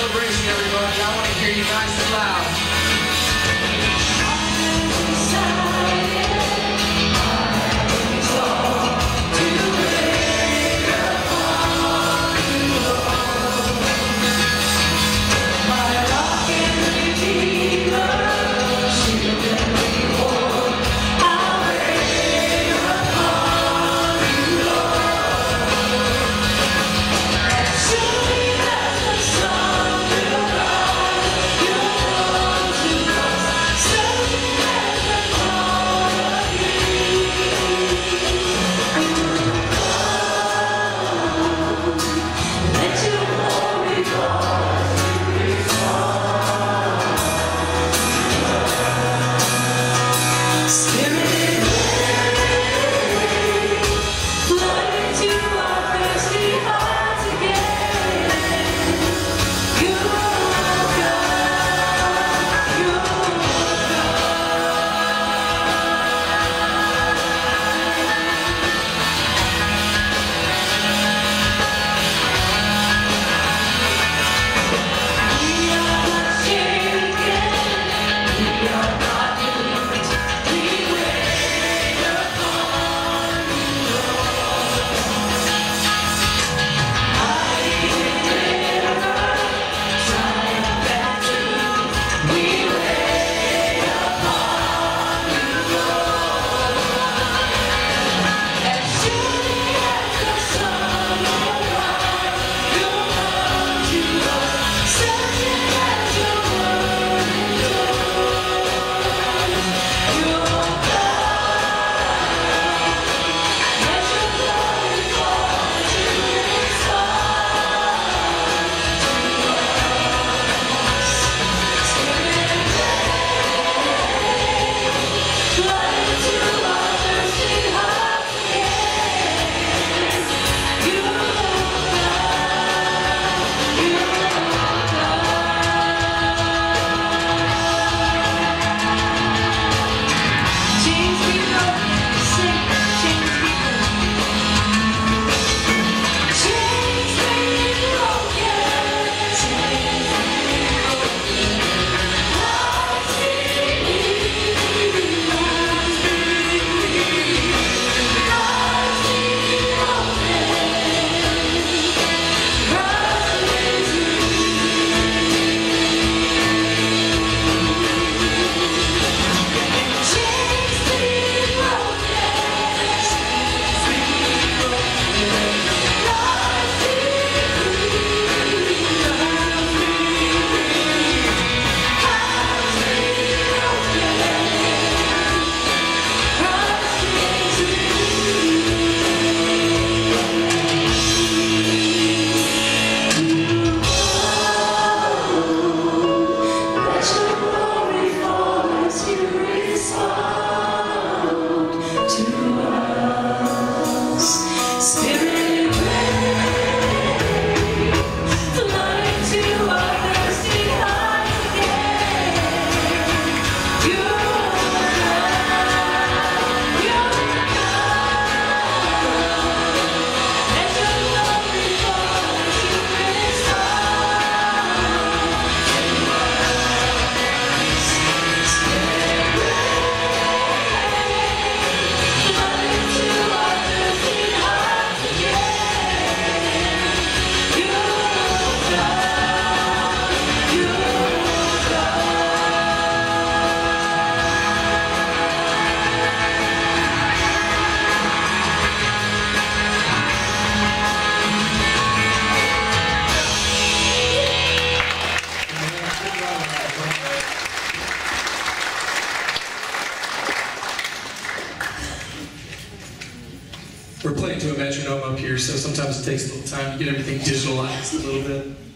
celebration, everybody. I want to hear you nice and loud. We're playing to a metronome up here, so sometimes it takes a little time to get everything digitalized a little bit.